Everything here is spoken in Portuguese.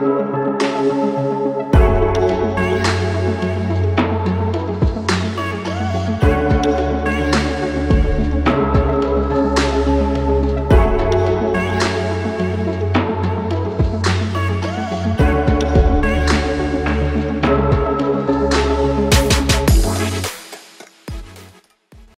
Música